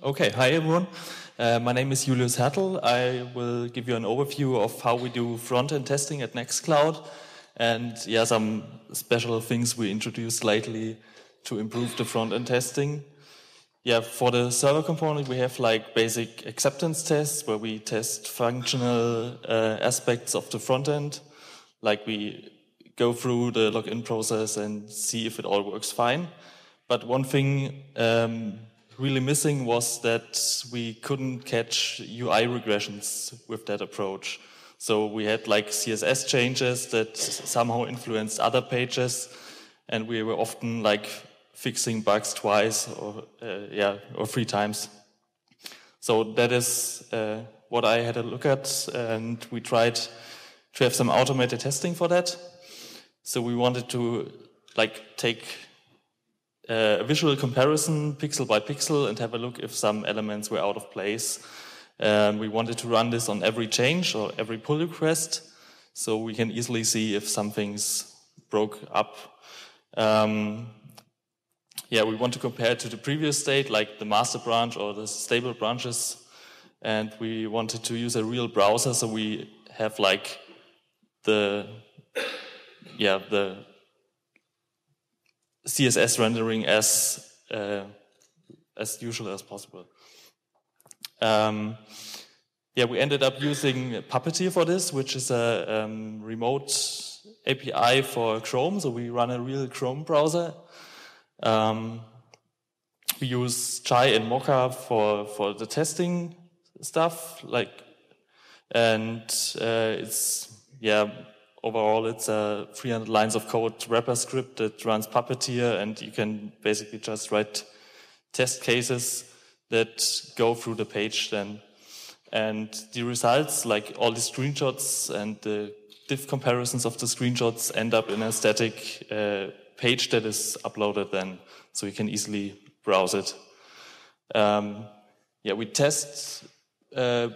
Okay, hi everyone. Uh, my name is Julius Härtl. I will give you an overview of how we do front-end testing at Nextcloud and yeah, some special things we introduced lately to improve the front-end testing. Yeah, for the server component, we have like basic acceptance tests where we test functional uh, aspects of the front end. Like we go through the login process and see if it all works fine. But one thing um, really missing was that we couldn't catch UI regressions with that approach. So we had like CSS changes that somehow influenced other pages, and we were often like fixing bugs twice or uh, yeah or three times. So that is uh, what I had a look at, and we tried to have some automated testing for that. So we wanted to like take uh, a visual comparison pixel by pixel and have a look if some elements were out of place. Um, we wanted to run this on every change or every pull request, so we can easily see if something's broke up. Um, yeah, we want to compare it to the previous state, like the master branch or the stable branches. And we wanted to use a real browser, so we have like the, yeah, the CSS rendering as, uh, as usual as possible. Um, yeah, we ended up using Puppeteer for this, which is a um, remote API for Chrome. So we run a real Chrome browser um, we use Chai and Mocha for, for the testing stuff, like, and uh, it's, yeah, overall it's a 300 lines of code wrapper script that runs Puppeteer, and you can basically just write test cases that go through the page then. And the results, like all the screenshots and the diff comparisons of the screenshots end up in a static uh, page that is uploaded then, so you can easily browse it. Um, yeah, we test uh,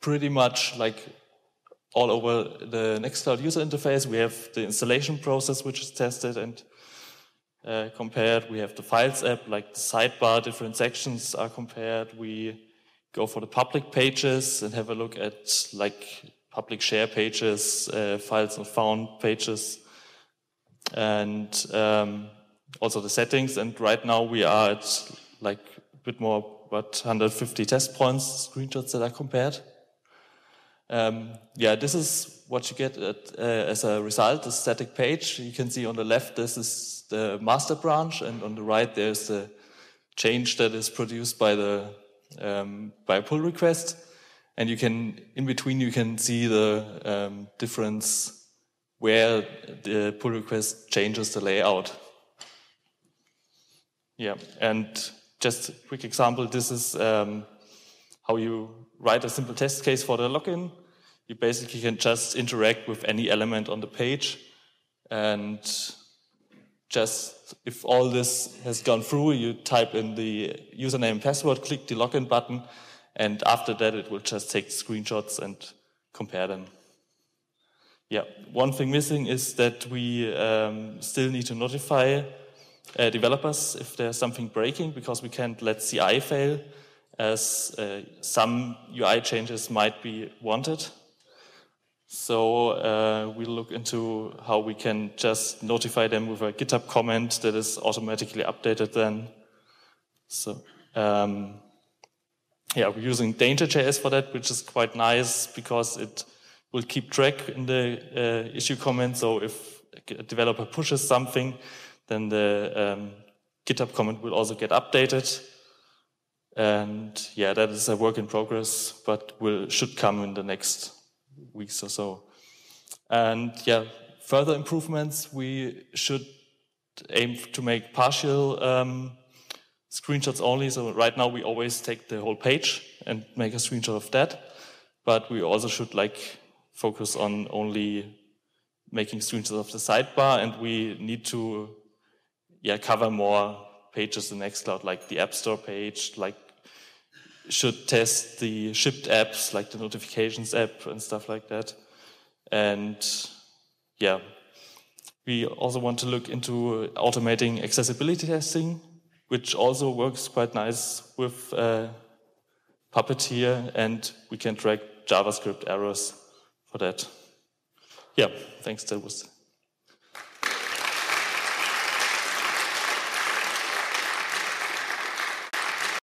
pretty much like all over the Nextcloud user interface. We have the installation process, which is tested and uh, compared. We have the files app, like the sidebar, different sections are compared. We go for the public pages and have a look at like public share pages, uh, files and found pages and um, also the settings. And right now we are at like a bit more, about 150 test points, screenshots that are compared. Um, yeah, this is what you get at, uh, as a result, the static page. You can see on the left, this is the master branch, and on the right, there's the change that is produced by the um, by a pull request. And you can, in between, you can see the um, difference where the pull request changes the layout. Yeah, and just a quick example, this is um, how you write a simple test case for the login. You basically can just interact with any element on the page and just if all this has gone through, you type in the username and password, click the login button, and after that it will just take screenshots and compare them. Yeah, one thing missing is that we um, still need to notify uh, developers if there's something breaking because we can't let CI fail as uh, some UI changes might be wanted. So uh, we'll look into how we can just notify them with a GitHub comment that is automatically updated then. So um, yeah, we're using Danger.js for that, which is quite nice because it will keep track in the uh, issue comment. So if a developer pushes something, then the um, GitHub comment will also get updated. And yeah, that is a work in progress, but will should come in the next weeks or so. And yeah, further improvements, we should aim to make partial um, screenshots only. So right now we always take the whole page and make a screenshot of that. But we also should like focus on only making screenshots of the sidebar, and we need to yeah cover more pages in Nextcloud, like the App Store page, like should test the shipped apps, like the notifications app and stuff like that. And yeah, we also want to look into automating accessibility testing which also works quite nice with uh, Puppeteer, and we can track JavaScript errors for that. Yeah, thanks. That was